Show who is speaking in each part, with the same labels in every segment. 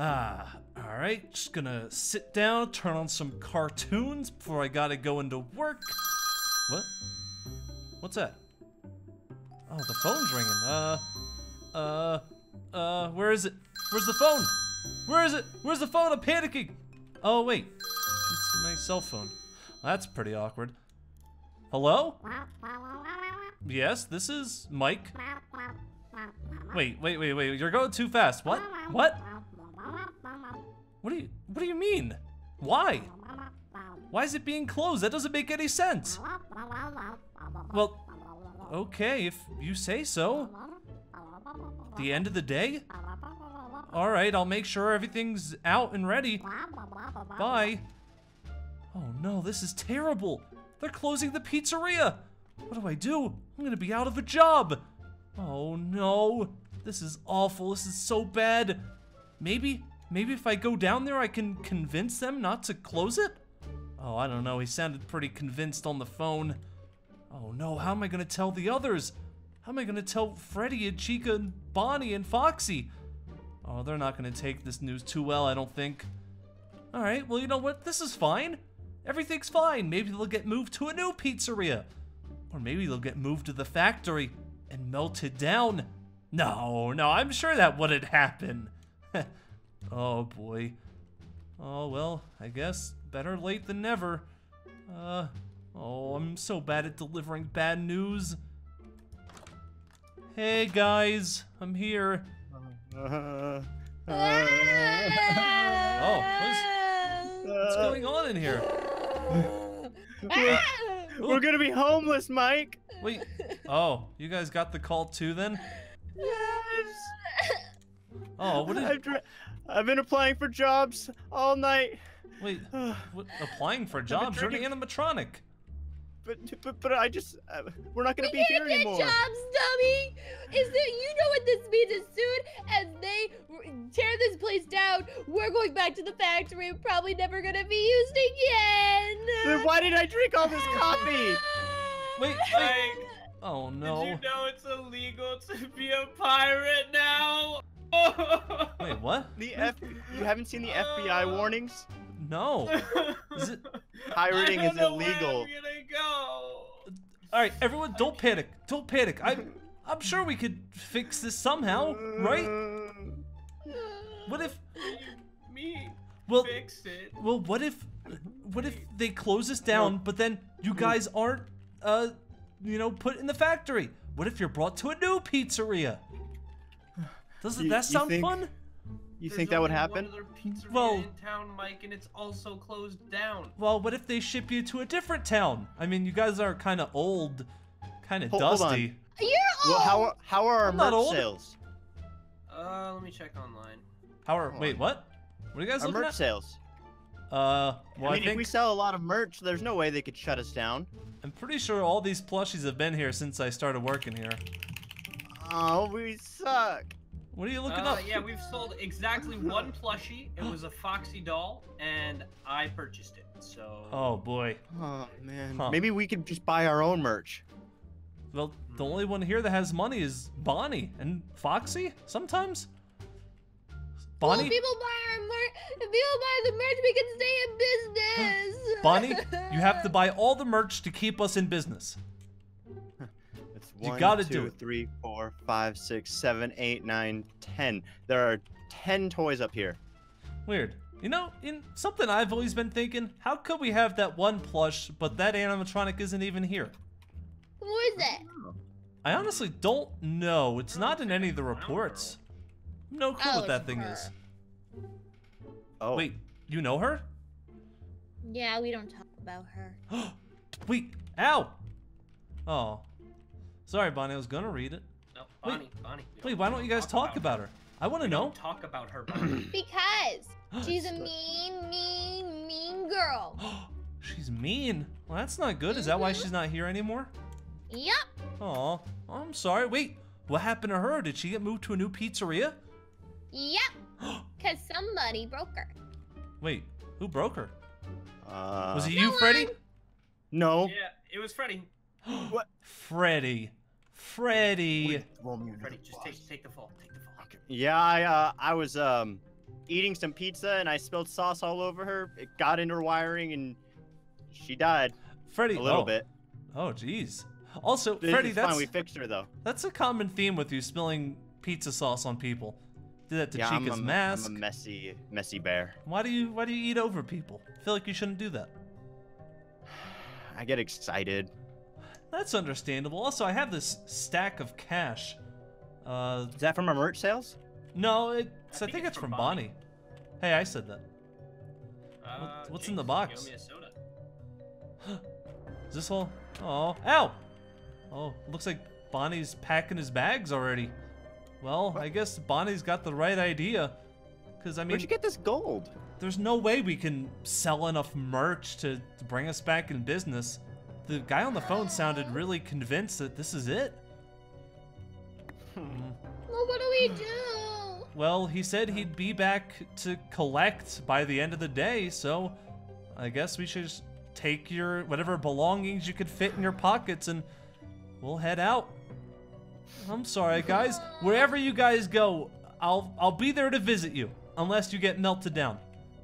Speaker 1: Ah, alright, just gonna sit down, turn on some cartoons before I gotta go into work. What? What's that? Oh, the phone's ringing. Uh, uh, uh, where is it? Where's the phone? Where is it? Where's the phone? I'm panicking. Oh, wait. It's my cell phone. That's pretty awkward. Hello? Yes, this is Mike. Wait, wait, wait, wait. You're going too fast. What? What? What do you What do you mean? Why? Why is it being closed? That doesn't make any sense. Well, okay, if you say so. The end of the day? All right, I'll make sure everything's out and ready. Bye. Oh no, this is terrible. They're closing the pizzeria. What do I do? I'm gonna be out of a job. Oh no, this is awful. This is so bad. Maybe, maybe if I go down there, I can convince them not to close it? Oh, I don't know. He sounded pretty convinced on the phone. Oh no, how am I gonna tell the others? How am I gonna tell Freddy and Chica and Bonnie and Foxy? Oh, they're not gonna take this news too well, I don't think. Alright, well, you know what? This is fine. Everything's fine. Maybe they'll get moved to a new pizzeria. Or maybe they'll get moved to the factory and melted down. No, no, I'm sure that wouldn't happen. oh boy. Oh well, I guess better late than never. Uh, oh, I'm so bad at delivering bad news. Hey guys, I'm here.
Speaker 2: Uh,
Speaker 1: Oh, what's, what's going on in here?
Speaker 2: We're gonna be homeless, Mike.
Speaker 1: Wait, oh, you guys got the call too then? Yes. Oh, what did,
Speaker 2: I've been applying for jobs all night,
Speaker 1: wait, what, applying for jobs? You're an
Speaker 2: drinking-
Speaker 1: animatronic.
Speaker 2: but but, but I just uh, we're not gonna
Speaker 3: We
Speaker 2: be here
Speaker 3: can't get
Speaker 2: anymore.
Speaker 3: jobs, dummy! Is that you know what this means? As soon as they tear this place down, we're going back to the factory. and probably never gonna be used again.
Speaker 2: Then why did I drink all this coffee?
Speaker 1: Wait, wait.
Speaker 4: Mike,
Speaker 1: Oh no.
Speaker 4: did you know it's illegal to be a pirate now?
Speaker 1: Wait, what?
Speaker 2: The F you haven't seen the FBI uh. warnings?
Speaker 1: No. Is it?
Speaker 2: Pirating
Speaker 4: I don't
Speaker 2: is
Speaker 4: know
Speaker 2: illegal.
Speaker 4: Where I'm gonna go.
Speaker 1: All right, everyone, don't panic. Don't panic. I, I'm sure we could fix this somehow, right? Uh, what if?
Speaker 4: Me
Speaker 1: Well,
Speaker 4: fix it.
Speaker 1: well, what if? What if they close us down, but then you mm. guys aren't, uh, you know, put in the factory? What if you're brought to a new pizzeria? Doesn't
Speaker 2: You-
Speaker 1: that sound
Speaker 2: think-
Speaker 1: fun?
Speaker 2: You
Speaker 4: There's
Speaker 2: think that would happen?
Speaker 4: One other pizzeria
Speaker 1: Well-
Speaker 4: town, Mike, and it's also closed down.
Speaker 1: Well, what if they ship you to a different town? I mean, you guys are kind of old, kind of
Speaker 2: Hold- hold on.
Speaker 1: dusty.
Speaker 3: You're
Speaker 2: Well,
Speaker 3: old.
Speaker 2: how how are our
Speaker 1: I'm
Speaker 2: merch
Speaker 1: old.
Speaker 2: sales?
Speaker 4: Uh, let me check online.
Speaker 1: How are?
Speaker 2: Hold
Speaker 1: Wait,
Speaker 2: on.
Speaker 1: what? What are you guys
Speaker 2: Our
Speaker 1: looking
Speaker 2: merch
Speaker 1: at?
Speaker 2: sales.
Speaker 1: Uh, well,
Speaker 2: I
Speaker 1: I,
Speaker 2: mean, if
Speaker 1: think
Speaker 2: we sell a lot of merch, there's no way they could shut us down.
Speaker 1: I'm pretty sure all these plushies have been here since I started working here.
Speaker 2: Oh, we suck.
Speaker 1: What are you looking
Speaker 4: Uh,
Speaker 1: up?
Speaker 4: yeah, we've sold exactly one plushie. It was a Foxy doll, and I purchased it. So.
Speaker 1: Oh boy.
Speaker 2: Oh man.
Speaker 1: Huh.
Speaker 2: Maybe we could just buy our own merch.
Speaker 1: Well, the only one here that has money is Bonnie and Foxy. Sometimes.
Speaker 3: Well,
Speaker 1: Bonnie,
Speaker 3: if people buy our merch, if people buy the merch, we can stay in business.
Speaker 1: Bonnie, you have to buy all the merch to keep us in business.
Speaker 2: It's
Speaker 1: You
Speaker 2: one,
Speaker 1: gotta
Speaker 2: two,
Speaker 1: do it.
Speaker 2: three, four, five, six, seven, eight, nine, ten. There are ten toys up here.
Speaker 1: Weird. You know, in something I've always been thinking, how could we have that one plush, but that animatronic isn't even here?
Speaker 3: Who is it?
Speaker 1: I honestly don't know. It's not in any of the reports. No clue
Speaker 3: Oh,
Speaker 1: what that thing
Speaker 3: her.
Speaker 1: is.
Speaker 2: Oh,
Speaker 1: Wait, you know her?
Speaker 3: Yeah, we don't talk about her.
Speaker 1: Wait, ow! Oh. Sorry, Bonnie, I was gonna read it.
Speaker 4: No, Bonnie, Bonnie.
Speaker 1: Wait, why don't you guys talk about her? I wanna know.
Speaker 4: don't talk about her, Bonnie.
Speaker 3: Because she's a mean, mean, mean girl.
Speaker 1: She's mean. Well, that's not good. Is that why
Speaker 3: Mhm.
Speaker 1: she's not here anymore?
Speaker 3: Yep.
Speaker 1: Oh, I'm sorry. Wait, what happened to her? Did she get moved to a new pizzeria?
Speaker 3: Yep. Cause somebody broke her.
Speaker 1: Wait, who broke her?
Speaker 2: uh,
Speaker 1: Was it
Speaker 3: no
Speaker 1: you, Freddy?
Speaker 3: one.
Speaker 2: No.
Speaker 4: yeah, it was Freddy.
Speaker 2: What?
Speaker 1: Freddy. Freddy.
Speaker 2: Throw me
Speaker 4: Freddy, just take take the fall. Take the fall.
Speaker 2: Yeah, I uh, I was um eating some pizza and I spilled sauce all over her. It got into her wiring and she died
Speaker 1: Freddy.
Speaker 2: a little
Speaker 1: oh.
Speaker 2: bit.
Speaker 1: Oh, jeez. Also,
Speaker 2: It's
Speaker 1: Freddy,
Speaker 2: fine.
Speaker 1: that's
Speaker 2: We fixed her though.
Speaker 1: that's a common theme with you spilling pizza sauce on people. Did that to
Speaker 2: yeah, I'm
Speaker 1: Chica's
Speaker 2: a,
Speaker 1: mask.
Speaker 2: I'm a messy, messy bear.
Speaker 1: Why do you why do you eat over people? I feel like you shouldn't do that.
Speaker 2: I get excited.
Speaker 1: That's understandable. Also, I have this stack of cash. Uh,
Speaker 2: Is that from our merch sales?
Speaker 1: no, it's, I,
Speaker 4: think
Speaker 1: think,
Speaker 4: it's
Speaker 1: it's
Speaker 4: from
Speaker 1: from Bonnie. Hey, I said that.
Speaker 4: Uh,
Speaker 1: what's in the box?
Speaker 4: you owe me a soda.
Speaker 1: Is this all? Oh, ow! Oh, looks like Bonnie's packing his bags already. Well, I guess Bonnie's got the right idea. Cause I mean,
Speaker 2: Where'd you get this gold?
Speaker 1: there's no way we can sell enough merch to, to bring us back in business. The guy on the phone sounded really convinced that this is it. Hmm.
Speaker 3: Well, what do we do?
Speaker 1: Well, he said he'd be back to collect by the end of the day, so I guess we should just take your whatever belongings you could fit in your pockets and we'll head out. I'm sorry, guys. Wherever you guys go, I'll I'll be there to visit you, unless you get melted down.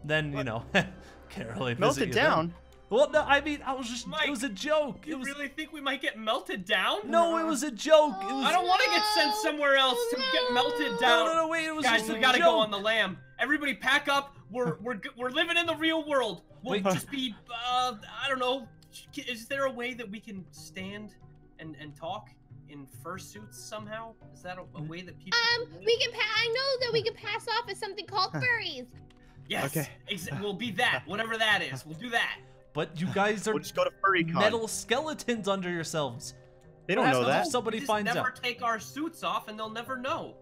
Speaker 1: Then you
Speaker 2: What?
Speaker 1: know, can't really visit
Speaker 2: Melted
Speaker 1: you then.
Speaker 2: Down.
Speaker 1: Well, no, I mean, I was just
Speaker 4: Mike,
Speaker 1: it was a joke. It
Speaker 4: You
Speaker 1: was
Speaker 4: really think we might get melted down?
Speaker 1: no, it was a joke. It was
Speaker 4: I don't want to get sent somewhere else to get melted down.
Speaker 1: no, no, wait, it was
Speaker 4: Guys,
Speaker 1: just
Speaker 4: we
Speaker 1: a
Speaker 4: gotta
Speaker 1: joke.
Speaker 4: go on the lam. Everybody, pack up. We're we're we're living in the real world. We'll
Speaker 1: Wait.
Speaker 4: just be. Uh, I don't know. Is there a way that we can stand and and talk in fursuits somehow? Is that a, a way that people?
Speaker 3: Um,
Speaker 4: can
Speaker 3: we can. Pa- I know that we can pass off as something called furries.
Speaker 4: Yes.
Speaker 2: Okay.
Speaker 4: Ex- we'll be that. Whatever that is, we'll do that.
Speaker 1: But you guys are
Speaker 2: We'll just go to FurryCon.
Speaker 1: metal skeletons under yourselves.
Speaker 2: They don't
Speaker 1: What
Speaker 2: know
Speaker 1: happens
Speaker 2: that.
Speaker 1: if somebody
Speaker 4: just
Speaker 1: finds
Speaker 4: never
Speaker 1: out?
Speaker 4: take our suits off, and they'll never know.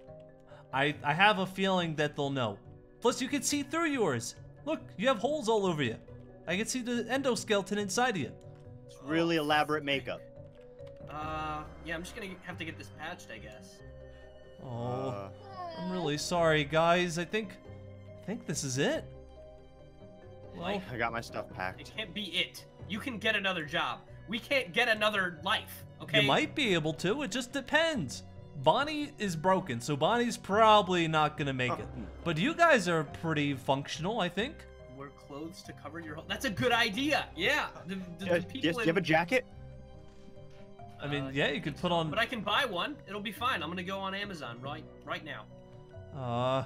Speaker 1: I I have a feeling that they'll know. Plus, you can see through yours. Look, you have holes all over you. I can see the endoskeleton inside of you.
Speaker 2: It's really elaborate makeup.
Speaker 4: Uh, yeah, I'm just gonna have to get this patched, I guess.
Speaker 1: Oh,
Speaker 2: Uh,
Speaker 1: I'm really sorry, guys. I think I think this is it. Well,
Speaker 2: I got my stuff packed.
Speaker 4: it can't be it. You can get another job. We can't get another life. Okay.
Speaker 1: you might be able to. It just depends. Bonnie is broken, so Bonnie's probably not gonna make it. But you guys are pretty functional, I think.
Speaker 4: Wear clothes to cover your. whole... That's a good idea. Yeah. The, the,
Speaker 2: Yeah,
Speaker 4: the
Speaker 2: yes,
Speaker 4: people
Speaker 2: do you have a jacket?
Speaker 1: I mean,
Speaker 4: Uh,
Speaker 1: yeah, you could put on.
Speaker 4: But I can buy one. It'll be fine. I'm gonna go on Amazon right right now.
Speaker 1: Uh,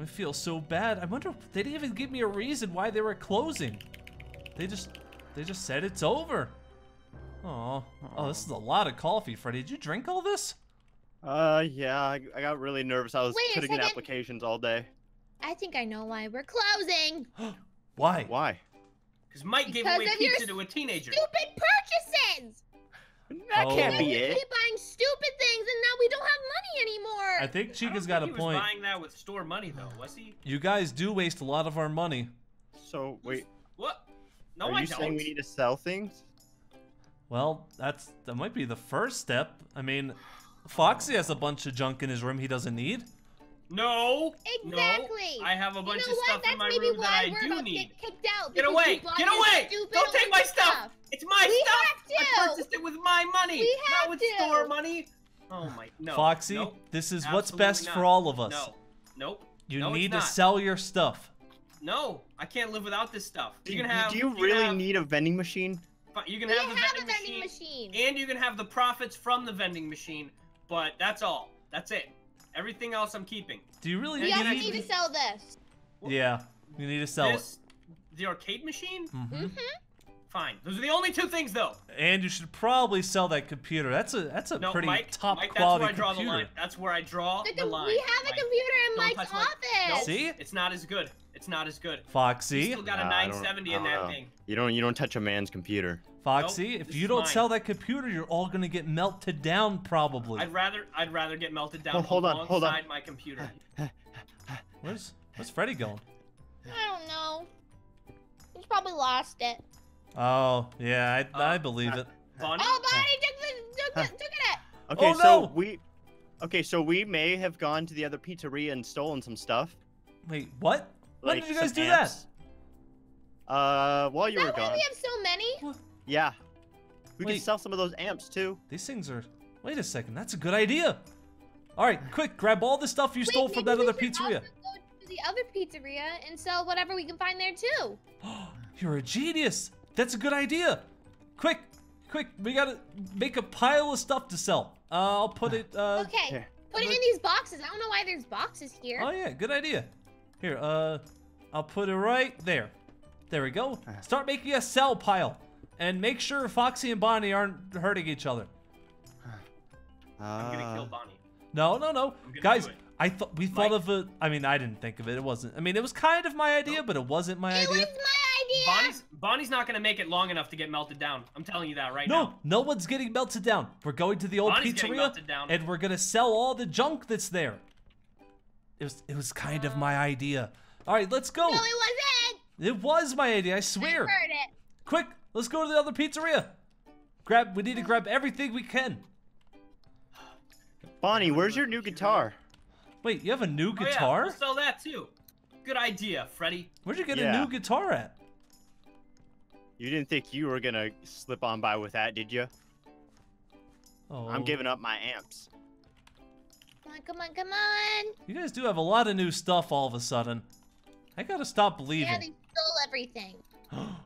Speaker 1: I feel so bad. I wonder if they didn't even give me a reason why they were closing. They just, they just said it's over. Oh, oh, this is a lot of coffee, Freddy. Did you drink all this?
Speaker 2: Uh, yeah, I, I got really nervous. I was
Speaker 3: Wait
Speaker 2: putting in applications all day.
Speaker 3: I think I know why we're closing.
Speaker 1: Why?
Speaker 2: Why?
Speaker 4: Because Mike gave
Speaker 3: Because
Speaker 4: away
Speaker 3: of
Speaker 4: pizza to a teenager.
Speaker 3: Stupid purchases.
Speaker 2: That
Speaker 1: Oh.
Speaker 2: can't be it.
Speaker 3: keep buying stupid things, and now we don't have money anymore.
Speaker 1: I think
Speaker 4: I
Speaker 1: Chica's
Speaker 4: don't
Speaker 1: got a
Speaker 4: think he
Speaker 1: point.
Speaker 4: Was buying that with store money though, was he?
Speaker 1: You guys do waste a lot of our money.
Speaker 2: So wait,
Speaker 4: What? No,
Speaker 2: are
Speaker 4: I
Speaker 2: you
Speaker 4: don't.
Speaker 2: saying we need to sell things?
Speaker 1: Well, that's that might be the first step. I mean, Foxy has a bunch of junk in his room he doesn't need.
Speaker 4: No.
Speaker 3: Exactly.
Speaker 4: No, I have a
Speaker 3: you
Speaker 4: bunch
Speaker 3: know
Speaker 4: of
Speaker 3: what?
Speaker 4: stuff
Speaker 3: That's
Speaker 4: in my
Speaker 3: maybe
Speaker 4: room
Speaker 3: why
Speaker 4: that I
Speaker 3: we're
Speaker 4: do
Speaker 3: about to
Speaker 4: need.
Speaker 3: get kicked out.
Speaker 4: Get
Speaker 3: because
Speaker 4: away!
Speaker 3: you bought
Speaker 4: Get
Speaker 3: your
Speaker 4: away! Don't take my
Speaker 3: old
Speaker 4: stuff! It's my
Speaker 3: We
Speaker 4: stuff!
Speaker 3: have to.
Speaker 4: I purchased it with my money!
Speaker 3: We have
Speaker 4: not with
Speaker 3: to.
Speaker 4: store money! Oh my no.
Speaker 1: Foxy,
Speaker 4: Nope.
Speaker 1: this is what's best
Speaker 4: not.
Speaker 1: for all of us.
Speaker 4: No. Nope.
Speaker 1: You
Speaker 4: No,
Speaker 1: need to sell your stuff.
Speaker 4: No, I can't live without this stuff.
Speaker 2: Do
Speaker 4: You
Speaker 2: you,
Speaker 4: can have
Speaker 2: do you
Speaker 4: can
Speaker 2: really
Speaker 4: have-
Speaker 2: need a vending machine?
Speaker 4: you can
Speaker 3: We
Speaker 4: have the
Speaker 3: have
Speaker 4: vending,
Speaker 3: a vending
Speaker 4: machine,
Speaker 3: machine.
Speaker 4: and you can have the profits from the vending machine, but that's all. That's it. Everything else I'm keeping.
Speaker 1: Do you really
Speaker 3: We
Speaker 1: need?
Speaker 3: need to sell this.
Speaker 1: Yeah, you need to sell
Speaker 4: this, the arcade machine?
Speaker 1: it. hmm
Speaker 3: Mm-hmm.
Speaker 4: Fine. Those are the only two things though.
Speaker 1: And you should probably sell that computer. That's a that's a
Speaker 4: No,
Speaker 1: pretty
Speaker 4: Mike,
Speaker 1: top
Speaker 4: Mike,
Speaker 1: quality
Speaker 4: that's where I draw
Speaker 1: computer.
Speaker 4: the line. That's where I draw
Speaker 3: The
Speaker 4: the line.
Speaker 3: we have a computer in
Speaker 4: Don't
Speaker 3: Mike's
Speaker 4: touch my-
Speaker 3: office.
Speaker 4: Nope,
Speaker 1: See?
Speaker 4: It's not as good. It's not as good. You
Speaker 1: Foxy,
Speaker 4: still got a
Speaker 2: Nah,
Speaker 4: 970 in that
Speaker 2: know.
Speaker 4: thing.
Speaker 2: You don't you don't touch a man's computer.
Speaker 1: Foxy,
Speaker 4: Nope,
Speaker 1: if you don't
Speaker 4: mine.
Speaker 1: sell that computer, you're all gonna get melted down probably.
Speaker 4: I'd rather I'd rather get melted down
Speaker 2: Oh, hold on, hold on.
Speaker 4: alongside my computer.
Speaker 1: Where's where's Freddy going?
Speaker 3: I don't know. He's probably lost it.
Speaker 1: Oh yeah, I, I
Speaker 4: Uh,
Speaker 1: believe it.
Speaker 4: Bonnie?
Speaker 3: Oh, Bonnie took, the, took, the, took it.
Speaker 2: Okay,
Speaker 1: Oh,
Speaker 2: so
Speaker 1: no!
Speaker 2: we Okay, so we may have gone to the other pizzeria and stolen some stuff.
Speaker 1: Wait, what? When did you guys do
Speaker 2: amps. Uh, while you
Speaker 3: Is
Speaker 2: were
Speaker 3: that why
Speaker 2: gone.
Speaker 3: we have so many?
Speaker 2: Yeah. We
Speaker 1: Wait.
Speaker 2: can sell some of those amps too.
Speaker 1: These things are. Wait a second, that's a good idea. All right, quick, grab all the stuff you stole from that other
Speaker 3: should
Speaker 1: pizzeria.
Speaker 3: also go to the other pizzeria and sell whatever we can find there too.
Speaker 1: You're a genius. That's a good idea. Quick, quick, we gotta make a pile of stuff to sell. Uh, I'll put it. Uh,
Speaker 3: Okay,
Speaker 2: Here.
Speaker 3: put it in these boxes. I don't know why there's boxes here.
Speaker 1: Oh yeah, good idea. Here, uh, I'll put it right there. There we go. Start making a sell pile, and make sure Foxy and Bonnie aren't hurting each other.
Speaker 4: I'm gonna kill
Speaker 2: Uh,
Speaker 4: Bonnie.
Speaker 1: No, no, no, guys.
Speaker 4: Do it.
Speaker 1: I thought we thought
Speaker 4: Mike?
Speaker 1: of a. I mean, I didn't think of it. It wasn't. I mean, it was kind of my idea, but it wasn't my idea.
Speaker 3: it was my idea.
Speaker 4: Bonnie's Bonnie's not gonna make it long enough to get melted down. I'm telling you that right
Speaker 1: No,
Speaker 4: now.
Speaker 1: no no one's getting melted down. We're going to the old
Speaker 4: Bonnie's getting
Speaker 1: pizzeria,
Speaker 4: melted down.
Speaker 1: and we're gonna sell all the junk that's there. It was. It was kind of uh. my idea. All right, let's go.
Speaker 3: No, it wasn't.
Speaker 1: It was my idea. I swear.
Speaker 3: I
Speaker 1: swear.
Speaker 3: heard it.
Speaker 1: Quick, let's go to the other pizzeria. Grab. We need to grab everything we can.
Speaker 2: Bonnie, where's your new guitar?
Speaker 1: Wait, you have a new
Speaker 4: Oh, yeah,
Speaker 1: guitar?
Speaker 4: we'll sell that too. Good idea, Freddy.
Speaker 1: Where'd you get a new guitar at?
Speaker 2: You didn't think you were gonna slip on by with that, did you?
Speaker 1: Oh,
Speaker 2: I'm giving up my amps.
Speaker 3: Come on, come on, come on.
Speaker 1: You guys do have a lot of new stuff all of a sudden. I gotta stop
Speaker 3: Yeah,
Speaker 1: believing.
Speaker 3: they stole everything.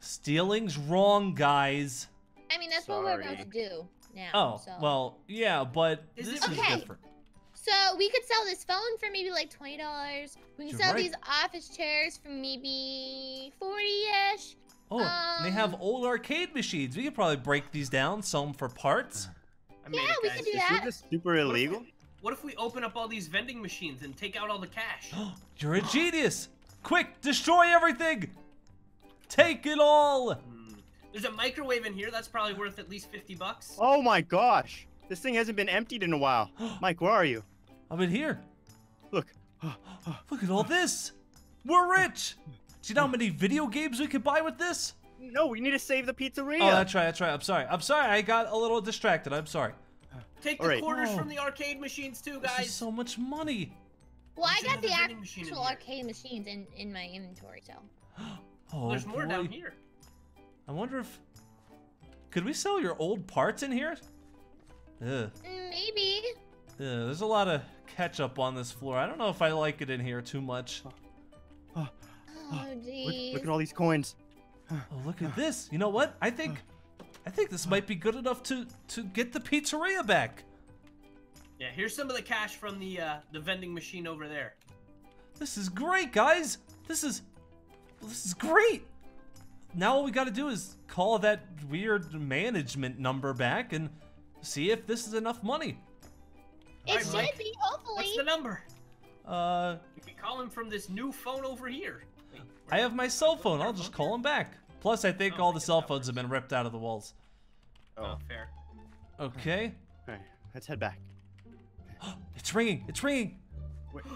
Speaker 1: Stealing's wrong, guys.
Speaker 3: I mean, that's what we're about to do now.
Speaker 1: Oh,
Speaker 3: so.
Speaker 1: well, yeah, but
Speaker 4: Is
Speaker 1: this
Speaker 4: it-
Speaker 1: is
Speaker 3: Okay.
Speaker 1: different.
Speaker 3: So we could sell this phone for maybe like twenty dollars. We can
Speaker 1: You're
Speaker 3: sell
Speaker 1: right.
Speaker 3: these office chairs for maybe forty-ish.
Speaker 1: Oh, and they have
Speaker 3: Um,
Speaker 1: old arcade machines. We could probably break these down, sell them for parts.
Speaker 4: I made
Speaker 3: Yeah,
Speaker 4: it,
Speaker 3: we
Speaker 4: guys.
Speaker 3: could do
Speaker 2: Is
Speaker 3: that.
Speaker 2: this super illegal?
Speaker 4: What if we open up all these vending machines and take out all the cash?
Speaker 1: You're a genius! Quick, destroy everything! Take it all!
Speaker 4: Hmm. There's a microwave in here that's probably worth at least 50 bucks.
Speaker 2: Oh my gosh! This thing hasn't been emptied in a while. Mike, where are you?
Speaker 1: I'm in here.
Speaker 2: Look.
Speaker 1: Look at all this. We're rich. Do you know how many video games we could buy with this?
Speaker 2: No, we need to save the pizzeria.
Speaker 1: Oh, that's right, that's right. I'm sorry. I'm sorry. I got a little distracted. I'm sorry.
Speaker 4: Take the
Speaker 2: Alright.
Speaker 4: quarters
Speaker 1: Oh.
Speaker 4: from the arcade machines too, guys.
Speaker 1: This
Speaker 4: guys.
Speaker 1: is so much money.
Speaker 3: Well, I got the
Speaker 4: another vending machine in
Speaker 3: actual arcade machines in in my inventory. So
Speaker 1: Oh,
Speaker 4: There's more down here.
Speaker 1: I wonder if could we sell your old parts in here? Ugh.
Speaker 3: Mm, maybe.
Speaker 1: Ugh, there's a lot of ketchup on this floor. I don't know if I like it in here too much.
Speaker 3: Uh, uh, uh, oh
Speaker 2: Look, look at all these coins.
Speaker 1: Oh, look at this. You know what? I think I think this might be good enough to to get the pizzeria back.
Speaker 4: Yeah, here's some of the cash from the uh, the vending machine over there.
Speaker 1: This is great, guys. This is this is great. Now all we got to do is call that weird management number back and see if this is enough money.
Speaker 3: It
Speaker 4: Alright,
Speaker 3: should
Speaker 4: Mike.
Speaker 3: be. Hopefully.
Speaker 4: What's the number?
Speaker 1: Uh,
Speaker 4: You can call him from this new phone over here. Wait,
Speaker 1: I have my cell phone. I'll just call him back. Plus, I think
Speaker 4: Oh,
Speaker 1: all the cell
Speaker 4: that
Speaker 1: phones have been ripped out of the walls.
Speaker 4: Oh, fair.
Speaker 1: Okay.
Speaker 2: All right, let's head back.
Speaker 1: It's ringing. It's ringing.
Speaker 2: Wait.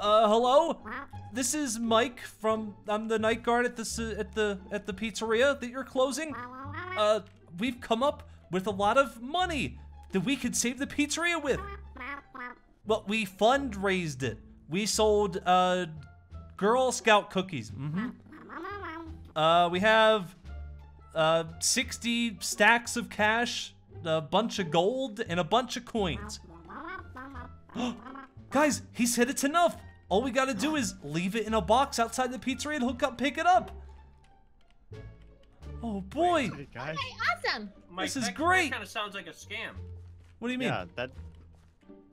Speaker 1: Uh, hello. This is Mike from. I'm the night guard at this uh, at the at the pizzeria that you're closing. Uh, we've come up with a lot of money that we could save the pizzeria with. Well, we fundraised it. We sold uh, Girl Scout cookies. Mm-hmm. Uh, we have uh 60 stacks of cash, a bunch of gold, and a bunch of coins. Guys, he said it's enough. All we gotta do is leave it in a box outside the pizzeria and hook up, pick it up. Oh boy,
Speaker 2: Hey, guys.
Speaker 3: Okay, awesome.
Speaker 4: Mike,
Speaker 1: This is
Speaker 4: that,
Speaker 1: great.
Speaker 4: kind of sounds like a scam.
Speaker 1: What do you mean?
Speaker 2: Yeah, that.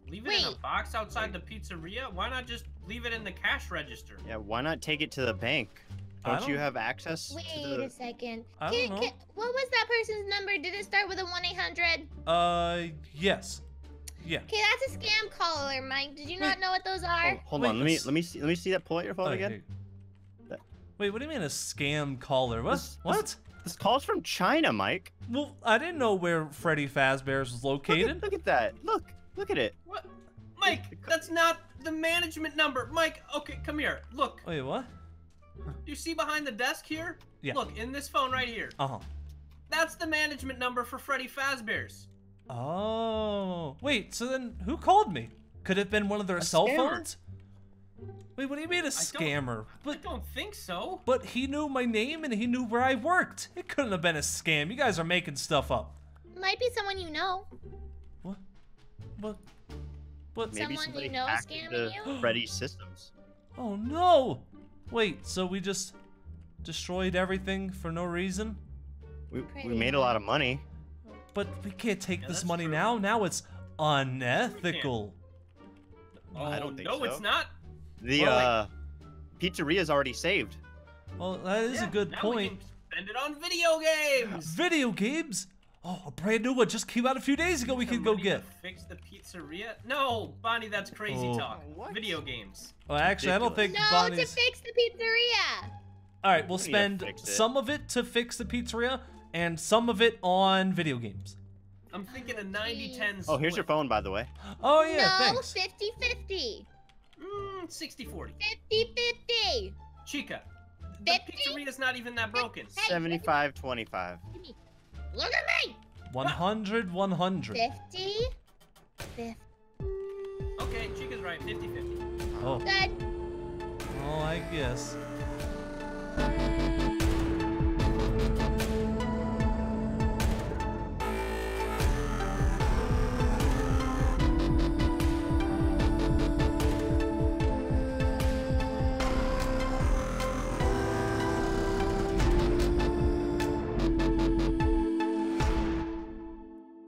Speaker 4: Leave it in a box outside the pizzeria. Why not just leave it in the cash register?
Speaker 2: Yeah, why not take it to the bank? Don't, you
Speaker 1: don't-
Speaker 2: have access
Speaker 3: Wait
Speaker 2: to the?
Speaker 3: a second.
Speaker 1: I
Speaker 3: Can-
Speaker 1: don't know.
Speaker 3: can- what was that person's number? Did it start with a one eight hundred?
Speaker 1: Uh, yes. Yeah.
Speaker 3: Okay, that's a scam caller, Mike. Did you not know what those are?
Speaker 2: Oh, hold
Speaker 1: Wait,
Speaker 2: on, let me let me see let me see that. Pull out your phone
Speaker 1: Oh,
Speaker 2: again.
Speaker 1: Wait, what do you mean a scam caller? What?
Speaker 2: This-
Speaker 1: what?
Speaker 2: This call's from China, Mike.
Speaker 1: Well, I didn't know where Freddy Fazbear's was
Speaker 2: Look
Speaker 1: located.
Speaker 2: at, look at that. Look, look at it.
Speaker 4: What? Mike, that's not the management number. Mike, okay, come here. Look,
Speaker 1: Wait, what?
Speaker 4: you see behind the desk here?
Speaker 1: Yeah.
Speaker 4: Look, in this phone right here.
Speaker 1: Uh huh.
Speaker 4: That's the management number for Freddy Fazbear's.
Speaker 1: Oh. Wait, so then who called me? Could it have been one of their
Speaker 2: A
Speaker 1: cell
Speaker 2: scammer.
Speaker 1: phones? Wait, what do you mean a
Speaker 4: don't-
Speaker 1: scammer?
Speaker 4: I
Speaker 1: But
Speaker 4: don't think so.
Speaker 1: but he knew my name and he knew where I worked. It couldn't have been a scam. You guys are making stuff up.
Speaker 3: Might be someone you know.
Speaker 1: What? What? What?
Speaker 2: Maybe
Speaker 3: Someone you
Speaker 2: somebody
Speaker 3: know
Speaker 2: hacked
Speaker 3: scamming you?
Speaker 2: Freddy's systems.
Speaker 1: Oh no! Wait, so we just destroyed everything for no reason?
Speaker 2: We, we made a lot of money.
Speaker 1: But we can't take
Speaker 4: Yeah,
Speaker 1: this money
Speaker 4: true.
Speaker 1: now. Now it's unethical.
Speaker 4: Oh,
Speaker 2: I don't think
Speaker 4: no,
Speaker 2: so.
Speaker 4: it's not.
Speaker 2: The
Speaker 1: Well, like-
Speaker 2: uh, pizzeria's already saved.
Speaker 1: Well, that is
Speaker 4: Yeah,
Speaker 1: a good
Speaker 4: now we
Speaker 1: point.
Speaker 4: can spend it on video games.
Speaker 1: Video games? Oh, a brand new one just came out a few days ago. We
Speaker 4: Some
Speaker 1: can go
Speaker 4: money
Speaker 1: get.
Speaker 4: Fix the pizzeria? No, Bonnie, that's crazy
Speaker 1: Oh.
Speaker 4: talk.
Speaker 2: What?
Speaker 4: Video games.
Speaker 1: Well, actually, I don't think
Speaker 3: No, to fix the pizzeria.
Speaker 1: All right, we'll
Speaker 2: We need to
Speaker 1: spend
Speaker 2: fix
Speaker 1: some of it to fix the pizzeria and some of it on video games.
Speaker 4: I'm thinking a 90-10
Speaker 2: Oh, here's your phone, by the way.
Speaker 1: Oh yeah,
Speaker 3: no,
Speaker 1: thanks.
Speaker 3: 50 50.
Speaker 4: Mm, 60-40.
Speaker 3: 50 50.
Speaker 4: Chica, the
Speaker 3: 50?
Speaker 4: pizzeria's not even that broken.
Speaker 3: Hey,
Speaker 2: 75 25.
Speaker 3: Look at me.
Speaker 1: 100, 100.
Speaker 3: 50 50.
Speaker 4: Okay, Chica's right, 50-50.
Speaker 1: Oh,
Speaker 3: Good.
Speaker 1: oh, I guess.